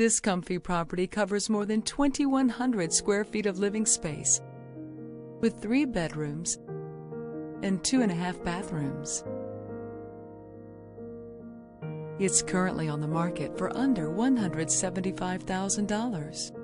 This comfy property covers more than 2,100 square feet of living space with three bedrooms and two and a half bathrooms. It's currently on the market for under $175,000.